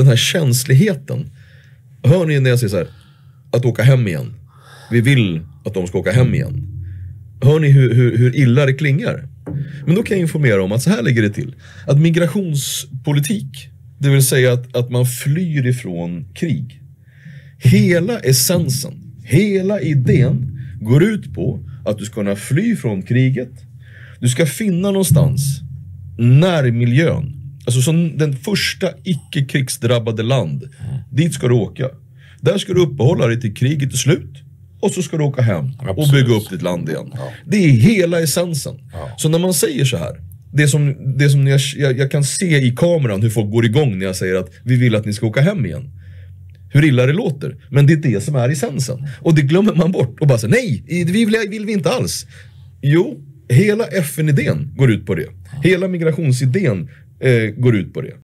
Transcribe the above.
den här känsligheten. Hör ni när jag säger så här, att åka hem igen. Vi vill att de ska åka hem igen. Hör ni hur, hur, hur illa det klingar? Men då kan jag informera om att så här ligger det till. Att migrationspolitik, det vill säga att, att man flyr ifrån krig. Hela essensen, hela idén går ut på att du ska kunna fly från kriget. Du ska finna någonstans närmiljön. Alltså som den första icke krigsdrabbade land. Dit ska du åka. Där ska du uppehålla dig till kriget är slut. Och så ska du åka hem och Absolut. bygga upp ditt land igen. Det är hela essensen. Så när man säger så här. Det som, det som jag, jag, jag kan se i kameran hur folk går igång när jag säger att vi vill att ni ska åka hem igen. Hur illa det låter. Men det är det som är essensen. Och det glömmer man bort. Och bara säger nej, det vill, vill vi inte alls. Jo, hela FN-idén går ut på det. Hela migrationsidén eh, går ut på det.